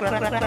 Bye.